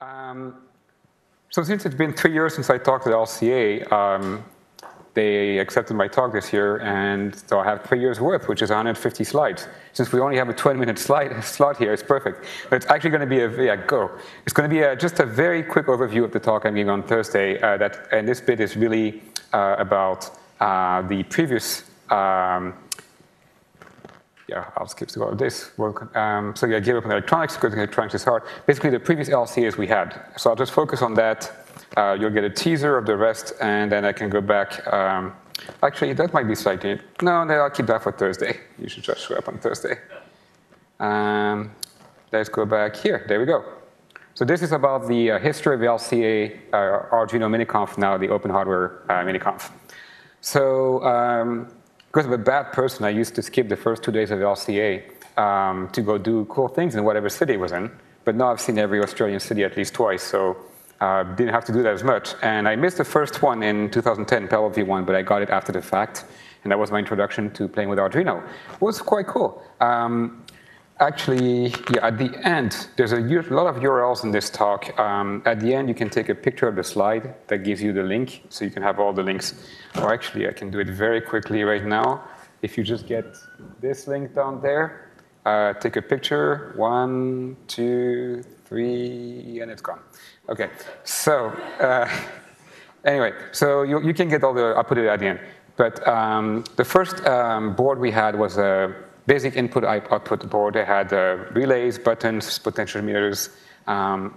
Um, so since it's been three years since I talked at LCA, um, they accepted my talk this year, and so I have three years worth, which is 150 slides. Since we only have a 20-minute slide slot here, it's perfect. But it's actually going to be a yeah go. It's going to be a, just a very quick overview of the talk I'm giving on Thursday. Uh, that and this bit is really uh, about uh, the previous. Um, yeah, I'll skip through all of this. Um, so yeah, give up on electronics because electronics is hard. Basically, the previous LCAs we had. So I'll just focus on that. Uh, you'll get a teaser of the rest, and then I can go back. Um, actually, that might be slightly. No, no, I'll keep that for Thursday. You should just show up on Thursday. Um, let's go back here. There we go. So this is about the uh, history of LCA uh, Arduino Miniconf, now the Open Hardware uh, Miniconf. So um, because I'm a bad person, I used to skip the first two days of LCA um, to go do cool things in whatever city it was in. But now I've seen every Australian city at least twice, so uh, didn't have to do that as much. And I missed the first one in 2010, Pebble V1, but I got it after the fact. And that was my introduction to playing with Arduino. It was quite cool. Um, actually, yeah, at the end, there's a lot of URLs in this talk. Um, at the end, you can take a picture of the slide that gives you the link, so you can have all the links. Or actually, I can do it very quickly right now. If you just get this link down there, uh, take a picture, one, two, three, and it's gone. Okay, so uh, anyway, so you, you can get all the, I'll put it at the end. But um, the first um, board we had was a basic input output board. They had uh, relays, buttons, potentiometers. Um,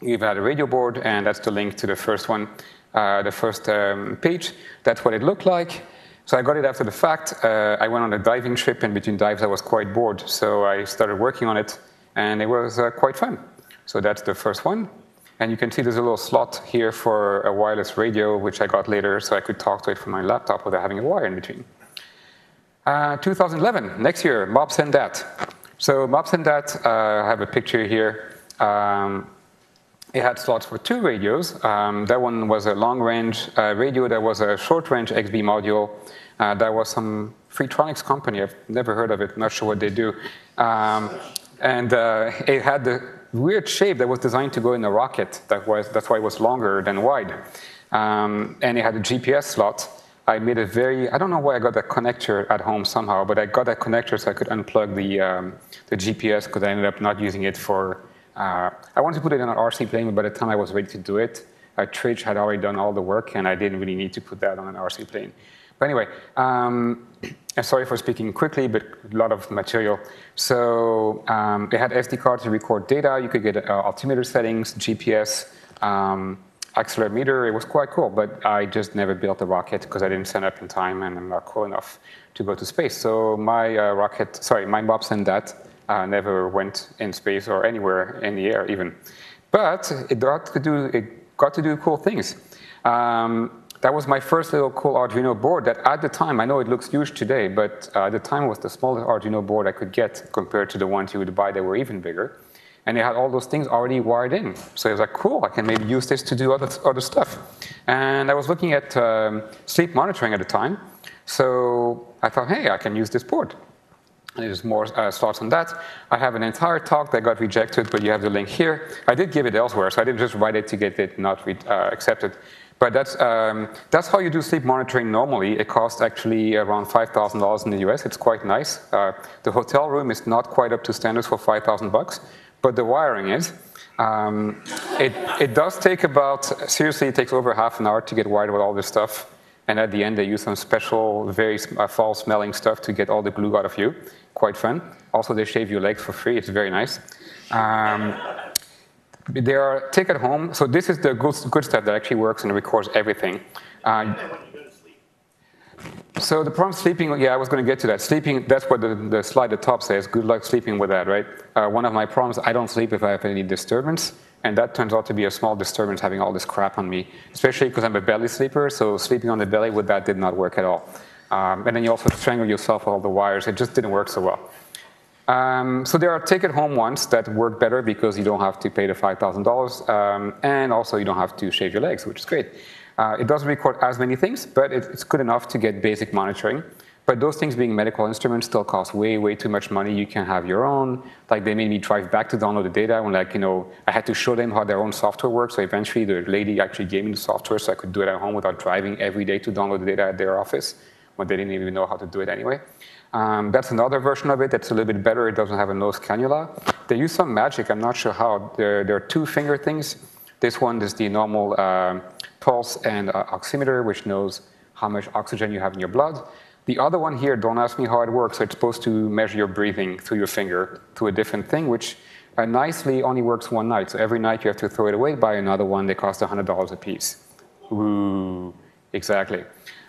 you've had a radio board, and that's the link to the first one, uh, the first um, page. That's what it looked like. So I got it after the fact. Uh, I went on a diving trip, and between dives I was quite bored. So I started working on it, and it was uh, quite fun. So that's the first one. And you can see there's a little slot here for a wireless radio, which I got later, so I could talk to it from my laptop without having a wire in between. Uh, 2011, next year, MOPS and DAT. So MOPS and DAT, uh, I have a picture here. Um, it had slots for two radios. Um, that one was a long-range uh, radio. That was a short-range XBee module. Uh, that was some Freetronics company. I've never heard of it. Not sure what they do. Um, and uh, it had the weird shape that was designed to go in a rocket. That was, that's why it was longer than wide. Um, and it had a GPS slot. I made a very, I don't know why I got that connector at home somehow, but I got that connector so I could unplug the, um, the GPS because I ended up not using it for, uh, I wanted to put it in an RC plane, but by the time I was ready to do it, uh, had already done all the work and I didn't really need to put that on an RC plane. But anyway, um, sorry for speaking quickly, but a lot of material. So um, it had SD cards to record data. You could get uh, altimeter settings, GPS, um, accelerometer. It was quite cool, but I just never built a rocket because I didn't send up in time and I'm not cool enough to go to space. So my uh, rocket, sorry, my MOPS and DAT uh, never went in space or anywhere in the air even. But it got to do, it got to do cool things. Um, that was my first little cool Arduino board that at the time, I know it looks huge today, but uh, at the time was the smallest Arduino board I could get compared to the ones you would buy that were even bigger. And it had all those things already wired in. So I was like, cool, I can maybe use this to do other, other stuff. And I was looking at um, sleep monitoring at the time. So I thought, hey, I can use this board. And there's more uh, on that. I have an entire talk that got rejected, but you have the link here. I did give it elsewhere, so I didn't just write it to get it not uh, accepted. But that's, um, that's how you do sleep monitoring normally. It costs actually around $5,000 in the US. It's quite nice. Uh, the hotel room is not quite up to standards for 5,000 bucks, but the wiring is. Um, it, it does take about, seriously, it takes over half an hour to get wired with all this stuff. And at the end, they use some special, very uh, foul smelling stuff to get all the glue out of you. Quite fun. Also, they shave your legs for free. It's very nice. Um, they are take at home. So this is the good, good stuff that actually works and records everything. Uh, so the problem sleeping, yeah, I was going to get to that. Sleeping, that's what the, the slide at the top says. Good luck sleeping with that, right? Uh, one of my problems, I don't sleep if I have any disturbance. And that turns out to be a small disturbance having all this crap on me, especially because I'm a belly sleeper. So sleeping on the belly with that did not work at all. Um, and then you also strangle yourself with all the wires. It just didn't work so well. Um, so there are take-it-home ones that work better because you don't have to pay the $5,000, um, and also you don't have to shave your legs, which is great. Uh, it doesn't record as many things, but it, it's good enough to get basic monitoring. But those things being medical instruments still cost way, way too much money. You can have your own. Like they made me drive back to download the data when like, you know, I had to show them how their own software works. So eventually the lady actually gave me the software so I could do it at home without driving every day to download the data at their office when they didn't even know how to do it anyway. Um, that's another version of it that's a little bit better. It doesn't have a nose cannula. They use some magic. I'm not sure how. There, there are two finger things. This one is the normal uh, pulse and uh, oximeter, which knows how much oxygen you have in your blood. The other one here, don't ask me how it works. It's supposed to measure your breathing through your finger to a different thing, which uh, nicely only works one night. So every night you have to throw it away, buy another one. They cost $100 a piece. Ooh, exactly.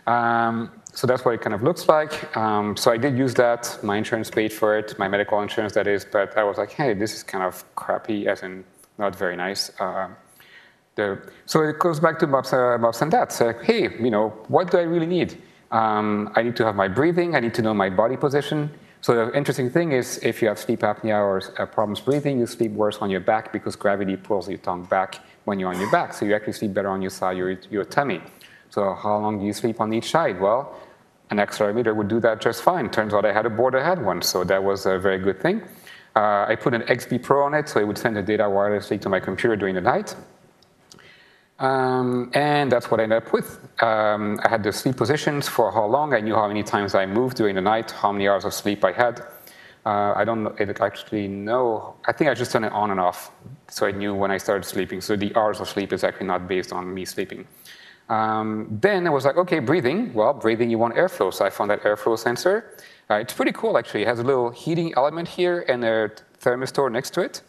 Um, so that's what it kind of looks like. Um, so I did use that. My insurance paid for it, my medical insurance, that is. But I was like, hey, this is kind of crappy, as in not very nice. Uh, so it goes back to MOPS, uh, and DAT. Uh, hey, you know, what do I really need? Um, I need to have my breathing. I need to know my body position. So the interesting thing is if you have sleep apnea or uh, problems breathing, you sleep worse on your back because gravity pulls your tongue back when you're on your back. So you actually sleep better on your side, your, your tummy. So how long do you sleep on each side? Well, an accelerometer would do that just fine. Turns out I had a board that had one, so that was a very good thing. Uh, I put an XBee Pro on it, so it would send the data wirelessly to my computer during the night. Um, and that's what I ended up with. Um, I had the sleep positions for how long. I knew how many times I moved during the night, how many hours of sleep I had. Uh, I don't actually know. I think I just turned it on and off, so I knew when I started sleeping. So the hours of sleep is actually not based on me sleeping. Um, then I was like, okay, breathing. Well, breathing, you want airflow. So I found that airflow sensor. Uh, it's pretty cool, actually. It has a little heating element here and a thermistor next to it.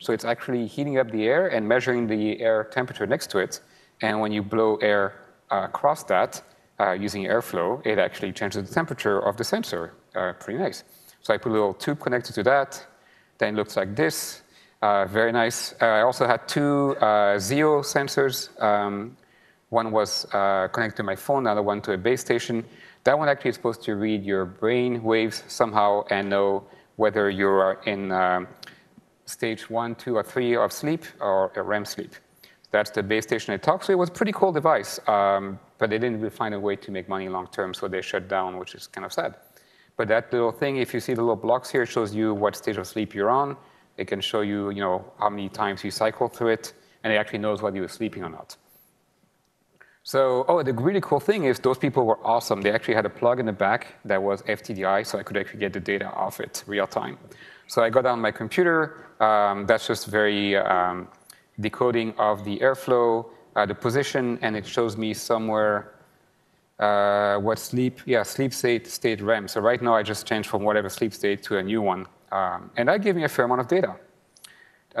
So it's actually heating up the air and measuring the air temperature next to it. And when you blow air uh, across that uh, using airflow, it actually changes the temperature of the sensor. Uh, pretty nice. So I put a little tube connected to that. Then it looks like this. Uh, very nice. Uh, I also had two Zeo sensors. Um, one was uh, connected to my phone, another one to a base station. That one actually is supposed to read your brain waves somehow and know whether you are in um, stage one, two, or three of sleep or a REM sleep. That's the base station it talks to. It was a pretty cool device, um, but they didn't really find a way to make money long term, so they shut down, which is kind of sad. But that little thing, if you see the little blocks here, shows you what stage of sleep you're on. It can show you, you know, how many times you cycle through it, and it actually knows whether you're sleeping or not. So, oh, the really cool thing is those people were awesome. They actually had a plug in the back that was FTDI, so I could actually get the data off it real time. So I got on my computer. Um, that's just very um, decoding of the airflow, uh, the position, and it shows me somewhere uh, what sleep, yeah, sleep state, state REM. So right now I just changed from whatever sleep state to a new one. Um, and that gave me a fair amount of data.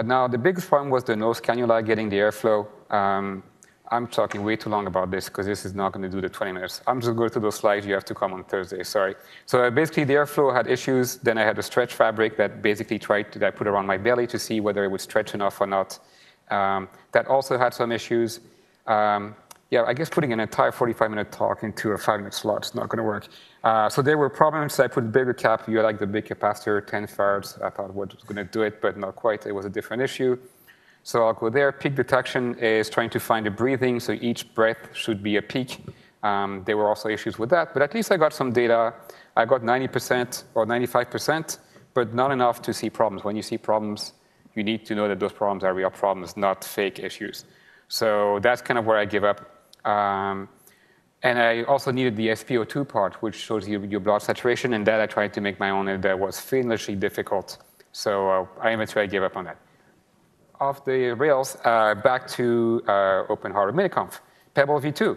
Now, the biggest problem was the nose cannula getting the airflow. Um, I'm talking way too long about this because this is not going to do the 20 minutes. I'm just going to those slides. You have to come on Thursday. Sorry. So uh, basically, the airflow had issues. Then I had a stretch fabric that basically tried to that I put around my belly to see whether it would stretch enough or not. Um, that also had some issues. Um, yeah, I guess putting an entire 45-minute talk into a five-minute slot is not going to work. Uh, so there were problems. I put bigger cap. You had like the big capacitor, 10 farads. I thought what was going to do it, but not quite. It was a different issue. So I'll go there. Peak detection is trying to find a breathing, so each breath should be a peak. Um, there were also issues with that, but at least I got some data. I got 90% or 95%, but not enough to see problems. When you see problems, you need to know that those problems are real problems, not fake issues. So that's kind of where I give up. Um, and I also needed the SpO2 part, which shows you your blood saturation, and that I tried to make my own, and that was fiendishly difficult. So uh, I eventually gave up on that off the rails uh, back to uh, Open Hardware Miniconf. Pebble V2.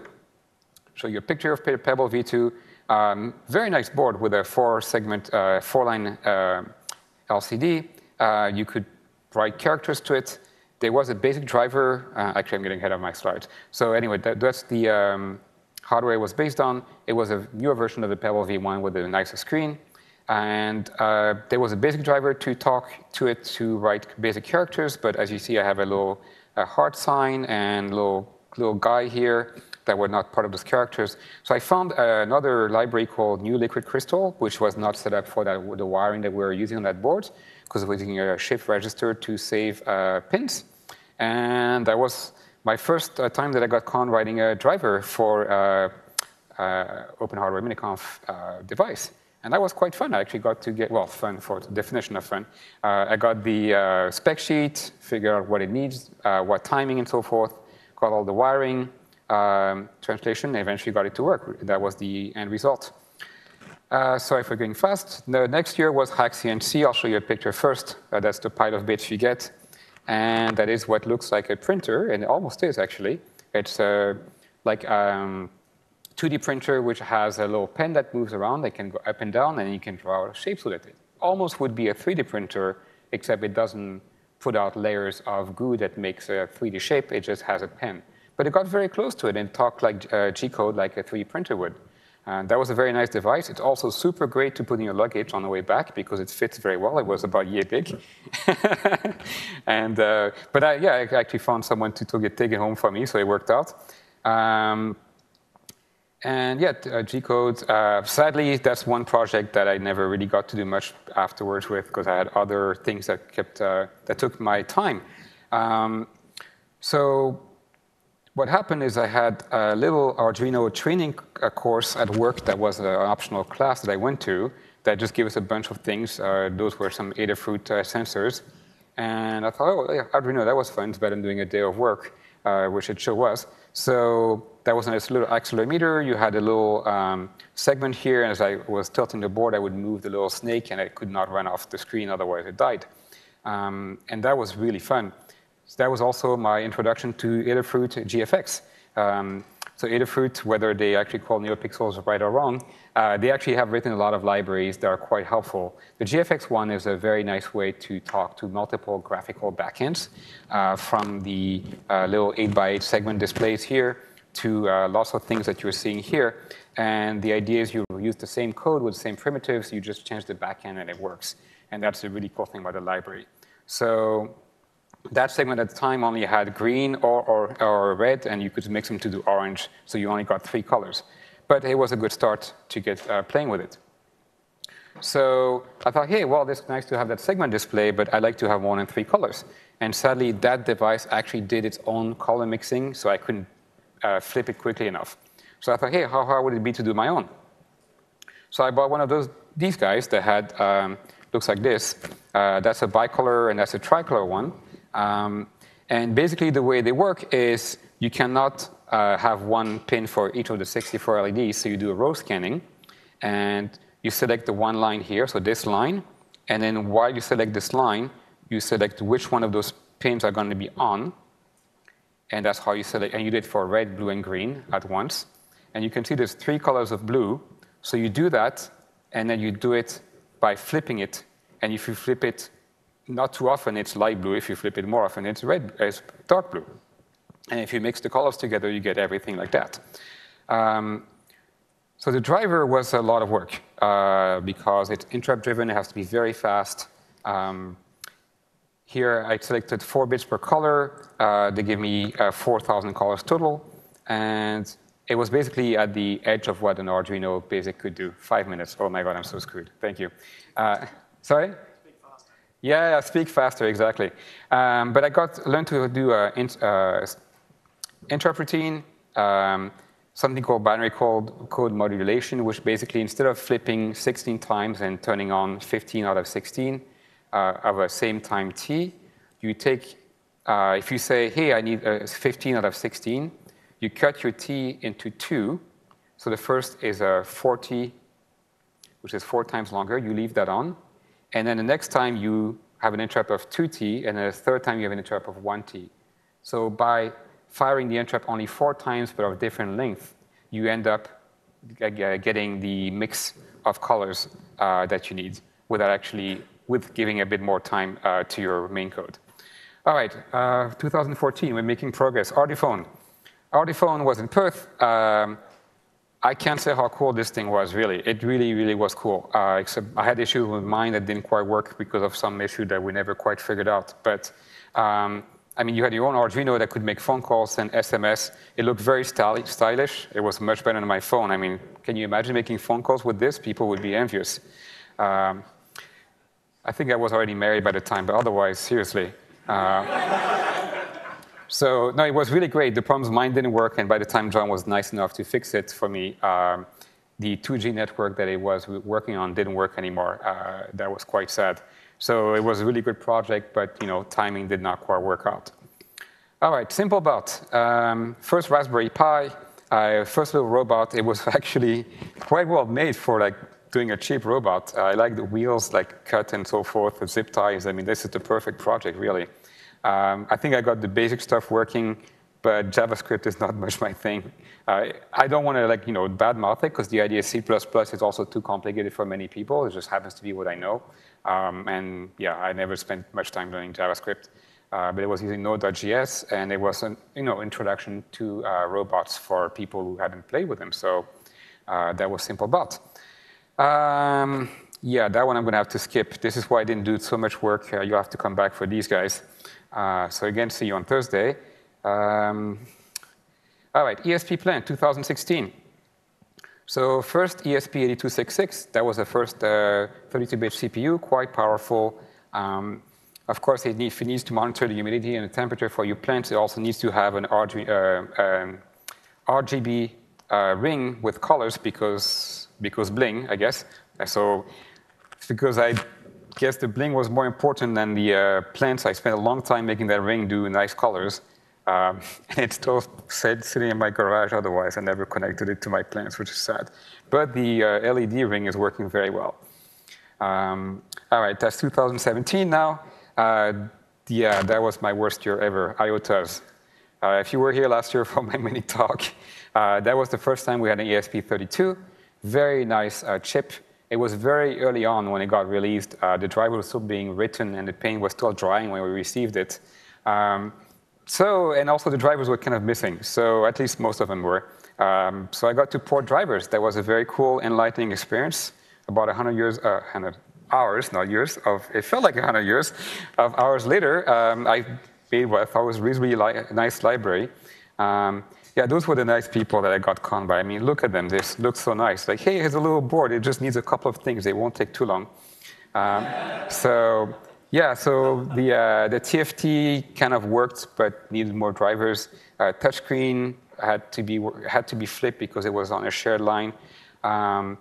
Show you a picture of Pebble V2. Um, very nice board with a four-segment, uh, four-line LCD. You could write characters to it. There was a basic driver. Uh, actually, I'm getting ahead of my slides. So anyway, that, that's the um, hardware it was based on. It was a newer version of the Pebble V1 with a nicer screen. And uh, there was a basic driver to talk to it to write basic characters, but as you see, I have a little a heart sign and little, little guy here that were not part of those characters. So I found another library called New Liquid Crystal, which was not set up for that, the wiring that we were using on that board, because was using a shift register to save uh, pins. And that was my first uh, time that I got con writing a driver for uh, uh, Open Hardware Miniconf uh, device. And that was quite fun. I actually got to get, well, fun for the definition of fun. Uh, I got the uh, spec sheet, figure out what it needs, uh, what timing and so forth, got all the wiring, um, translation, eventually got it to work. That was the end result. Uh, sorry for going fast. The next year was Hack CNC. I'll show you a picture first. Uh, that's the pile of bits you get. And that is what looks like a printer, and it almost is actually. It's uh, like um, 2D printer which has a little pen that moves around, that can go up and down, and you can draw shapes with it. Almost would be a 3D printer, except it doesn't put out layers of goo that makes a 3D shape, it just has a pen. But it got very close to it and talked like uh, G-code like a 3D printer would. And that was a very nice device. It's also super great to put in your luggage on the way back because it fits very well. It was about yay big. and, uh, but I, yeah, I actually found someone to take it home for me, so it worked out. Um, and yeah, uh, G-Code, uh, sadly, that's one project that I never really got to do much afterwards with because I had other things that kept, uh, that took my time. Um, so what happened is I had a little Arduino training uh, course at work that was an optional class that I went to that just gave us a bunch of things. Uh, those were some Adafruit sensors. And I thought, oh, yeah, Arduino, that was fun. It's better than doing a day of work, which it sure was. So that was a nice little accelerometer. You had a little um, segment here, and as I was tilting the board, I would move the little snake, and it could not run off the screen, otherwise it died. Um, and that was really fun. So that was also my introduction to Adafruit GFX. Um, so Adafruit, whether they actually call NeoPixels right or wrong, uh, they actually have written a lot of libraries that are quite helpful. The GFX one is a very nice way to talk to multiple graphical backends uh, from the uh, little 8x8 segment displays here to uh, lots of things that you're seeing here. And the idea is you use the same code with the same primitives, you just change the backend and it works. And that's a really cool thing about the library. So that segment at the time only had green or, or, or red, and you could mix them to do orange, so you only got three colors. But it was a good start to get uh, playing with it. So I thought, hey, well, it's nice to have that segment display, but I like to have more than three colors. And sadly, that device actually did its own color mixing, so I couldn't uh, flip it quickly enough. So I thought, hey, how hard would it be to do my own? So I bought one of those these guys that had um, looks like this. Uh, that's a bicolor and that's a tricolor one. Um, and basically, the way they work is you cannot uh, have one pin for each of the 64 LEDs, so you do a row scanning, and you select the one line here, so this line, and then while you select this line, you select which one of those pins are going to be on, and that's how you select, and you did it for red, blue, and green at once. And you can see there's three colors of blue, so you do that, and then you do it by flipping it, and if you flip it not too often it's light blue. If you flip it more often, it's red, it's dark blue. And if you mix the colors together, you get everything like that. Um, so the driver was a lot of work uh, because it's interrupt driven. It has to be very fast. Um, here I selected four bits per color. Uh, they give me uh, 4,000 colors total. And it was basically at the edge of what an Arduino Basic could do. Five minutes. Oh my God, I'm so screwed. Thank you. Uh, sorry? Yeah, yeah, speak faster, exactly. Um, but I got learned to do a in, uh, interrupt routine, um, something called binary code, code modulation, which basically instead of flipping 16 times and turning on 15 out of 16 uh, of a same time t, you take, uh, if you say, hey, I need uh, 15 out of 16, you cut your t into two. So the first is a 40, which is four times longer. You leave that on. And then the next time you have an interrupt of 2t, and the third time you have an interrupt of 1t. So by firing the interrupt only four times but of different length, you end up getting the mix of colors uh, that you need without actually with giving a bit more time uh, to your main code. All right, uh, 2014, we're making progress. Arduphone. Arduphone was in Perth. Um, I can't say how cool this thing was, really. It really, really was cool. Uh, except I had issues with mine that didn't quite work because of some issue that we never quite figured out. But um, I mean, you had your own Arduino that could make phone calls and SMS. It looked very stylish. It was much better than my phone. I mean, can you imagine making phone calls with this? People would be envious. Um, I think I was already married by the time, but otherwise, seriously. Uh, So no, it was really great. The problems mine didn't work, and by the time John was nice enough to fix it for me, um, the 2G network that it was working on didn't work anymore. Uh, that was quite sad. So it was a really good project, but you know, timing did not quite work out. All right, simple bot. Um, first Raspberry Pi, uh, first little robot. It was actually quite well made for like doing a cheap robot. I like the wheels, like cut and so forth, the zip ties. I mean, this is the perfect project, really. Um, I think I got the basic stuff working, but JavaScript is not much my thing. Uh, I don't want to like you know badmouth it because the idea is C++ is also too complicated for many people. It just happens to be what I know. Um, and yeah, I never spent much time learning JavaScript. Uh, but it was using Node.js, and it was an you know, introduction to uh, robots for people who hadn't played with them. So uh, that was Simplebot. Um, yeah, that one I'm going to have to skip. This is why I didn't do so much work. Uh, you'll have to come back for these guys. Uh, so again, see you on Thursday. Um, all right, ESPlant 2016. So first ESP8266, that was the first 32-bit CPU, quite powerful. Um, of course, it, if it needs to monitor the humidity and the temperature for your plants, it also needs to have an RG, uh, um, RGB uh, ring with colors because, because bling, I guess. So because I guess the bling was more important than the uh, plants, I spent a long time making that ring do nice colors. Um, and it's still said, sitting in my garage otherwise. I never connected it to my plants, which is sad. But the uh, LED ring is working very well. Um, all right, that's 2017 now. Uh, yeah, that was my worst year ever, IoTuz. Uh, if you were here last year for my mini talk, uh, that was the first time we had an ESP32. Very nice uh, chip. It was very early on when it got released. Uh, the driver was still being written and the paint was still drying when we received it. Um, so, and also the drivers were kind of missing. So at least most of them were. Um, so I got to port drivers. That was a very cool, enlightening experience. About 100 years, uh, 100, hours, not years, of, it felt like 100 years, of hours later, um, I made what I thought was reasonably li nice library. Um, yeah, those were the nice people that I got conned by. I mean, look at them, this looks so nice. Like, hey, here's a little board, it just needs a couple of things, it won't take too long. Um, so, yeah, so the, uh, the TFT kind of worked, but needed more drivers. Uh, touchscreen had to, be, had to be flipped because it was on a shared line. Um,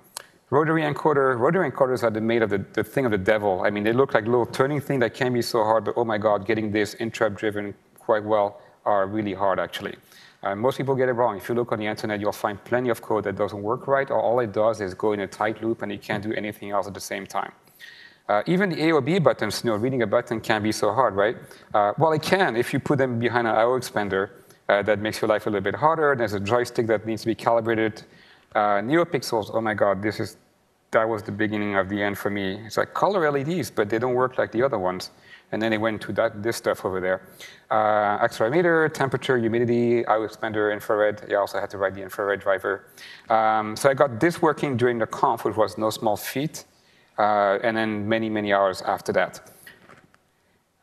Rotary encoder, rotary encoders are the made of the, the thing of the devil. I mean, they look like little turning thing that can be so hard, but oh my God, getting this interrupt driven quite well are really hard actually. Uh, most people get it wrong. If you look on the internet, you'll find plenty of code that doesn't work right, or all it does is go in a tight loop and it can't do anything else at the same time. Uh, even the AOB buttons, you know, reading a button can be so hard, right? Uh, well, it can if you put them behind an IO expander. Uh, that makes your life a little bit harder. There's a joystick that needs to be calibrated. Uh, NeoPixels, oh my God, this is that was the beginning of the end for me. It's like color LEDs, but they don't work like the other ones. And then it went to that, this stuff over there. Uh, accelerometer, temperature, humidity, IO expander, infrared. I also had to write the infrared driver. Um, so I got this working during the conf, which was no small feat, uh, and then many, many hours after that.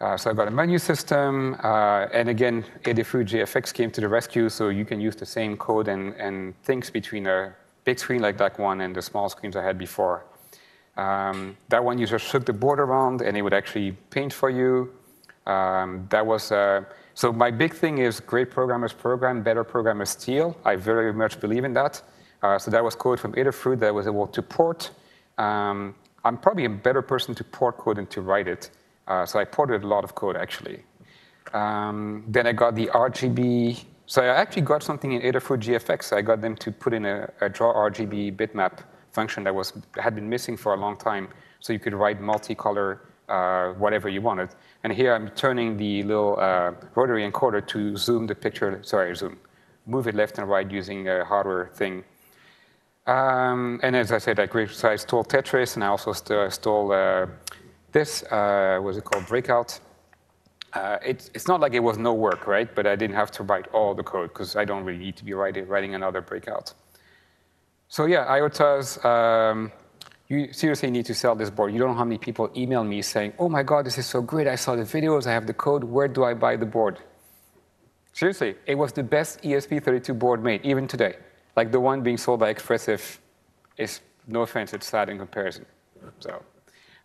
Uh, so I got a menu system, uh, and again, Adafruit GFX came to the rescue, so you can use the same code and, and things between a big screen like that one and the small screens I had before. Um, that one just shook the board around and it would actually paint for you. Um, that was, uh, so my big thing is great programmers program, better programmers steal. I very much believe in that. Uh, so that was code from Adafruit that was able to port. Um, I'm probably a better person to port code than to write it. Uh, so I ported a lot of code actually. Um, then I got the RGB so I actually got something in Adafruit GFX. I got them to put in a, a draw RGB bitmap function that was had been missing for a long time, so you could write multicolor uh, whatever you wanted. And here I'm turning the little uh, rotary encoder to zoom the picture, sorry, zoom, move it left and right using a hardware thing. Um, and as I said, I, I stole Tetris, and I also st stole uh, this, uh, was it called Breakout? Uh, it's, it's not like it was no work, right? But I didn't have to write all the code because I don't really need to be writing, writing another breakout. So yeah, IoTuz, um, you seriously need to sell this board. You don't know how many people email me saying, oh my God, this is so great. I saw the videos, I have the code. Where do I buy the board? Seriously, it was the best ESP32 board made, even today. Like the one being sold by Espressif is, no offense, it's sad in comparison. So.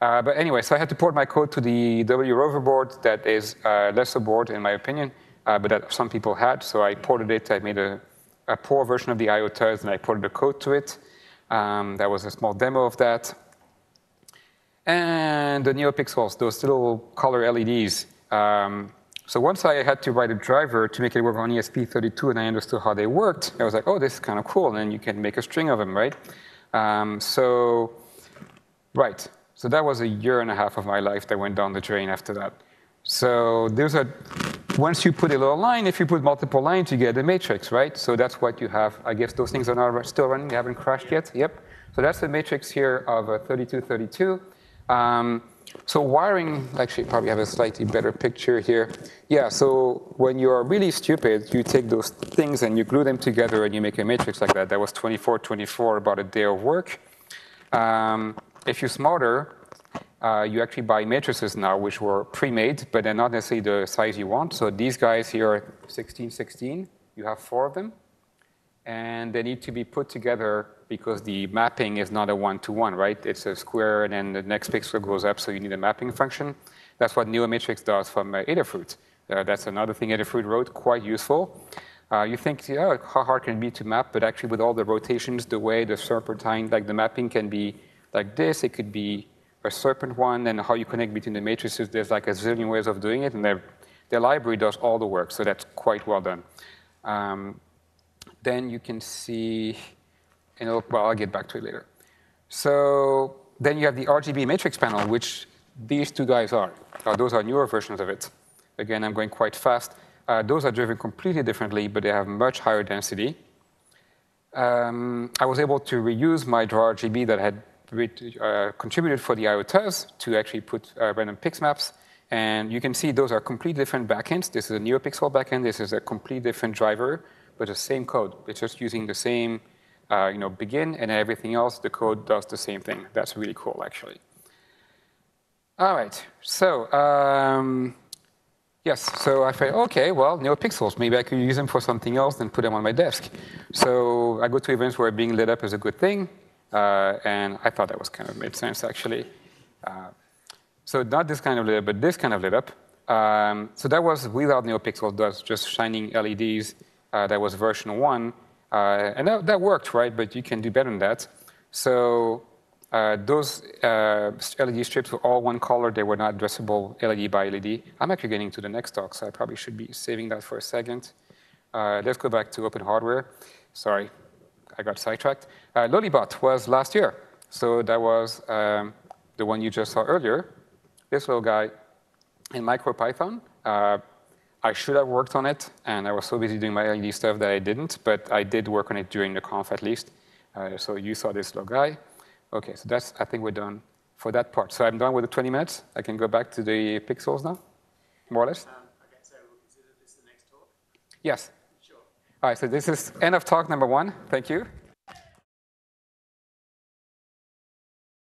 Uh, but anyway, so I had to port my code to the WROVER board that is uh, lesser board in my opinion. uh, but that some people had. So I ported it. I made a, a poor version of the IoTuz, and I ported the code to it. Um, that was a small demo of that. And the NeoPixels, those little color LEDs. Um, so once I had to write a driver to make it work on ESP32 and I understood how they worked, I was like, oh, this is kind of cool. And then you can make a string of them, right? Um, so, right. So that was a year and a half of my life that went down the drain after that. So there's a, once you put a little line, if you put multiple lines, you get a matrix, right? So that's what you have. I guess those things are not still running, they haven't crashed yet. Yep. So that's the matrix here of a 3232. Um, so wiring, actually probably have a slightly better picture here. Yeah, so when you are really stupid, you take those things and you glue them together and you make a matrix like that. That was 24, 24, about a day of work. Um, if you're smarter, uh, you actually buy matrices now, which were pre-made, but they're not necessarily the size you want. So these guys here are 16, 16. You have four of them. And they need to be put together because the mapping is not a one-to-one, right? It's a square, and then the next pixel goes up, so you need a mapping function. That's what NeoMatrix does from uh, Adafruit. Uh, that's another thing Adafruit wrote, quite useful. Uh, you think, yeah, how hard can it be to map? But actually, with all the rotations, the way the serpentine, like the mapping can be like this, it could be a serpent one, and how you connect between the matrices, there's like a zillion ways of doing it, and their, their library does all the work, so that's quite well done. Um, then you can see and well, I'll get back to it later. So then you have the RGB matrix panel, which these two guys are. Uh, those are newer versions of it. Again, I'm going quite fast. Uh, those are driven completely differently, but they have much higher density. Um, I was able to reuse my draw RGB that had uh, contributed for the IoTuz to actually put uh, random pix maps. And you can see those are completely different backends. This is a NeoPixel backend. This is a completely different driver, but the same code. It's just using the same uh, you know, begin, and everything else, the code does the same thing. That's really cool, actually. All right, so um, yes, so I thought, okay, well, NeoPixels, maybe I could use them for something else and put them on my desk. So I go to events where being lit up is a good thing, uh, and I thought that was kind of made sense, actually. Uh, so not this kind of lit up, but this kind of lit up. Um, so that was without NeoPixels, just shining LEDs. Uh, that was version one. Uh, and that, that, worked, right? But you can do better than that. So uh, those uh, LED strips were all one color. They were not addressable LED by LED. I'm actually getting to the next talk, so I probably should be saving that for a second. Let's go back to open hardware. Sorry, I got sidetracked. Uh, Lollibot was last year. So that was um, the one you just saw earlier. This little guy in MicroPython. Uh, I should have worked on it, and I was so busy doing my LED stuff that I didn't, but I did work on it during the conf at least. Uh, so you saw this little guy. Okay, so that's, I think we're done for that part. So I'm done with the 20 minutes. I can go back to the pixels now, more or less. Um, okay, so we'll consider this the next talk? Yes. All right, so this is end of talk number one. Thank you.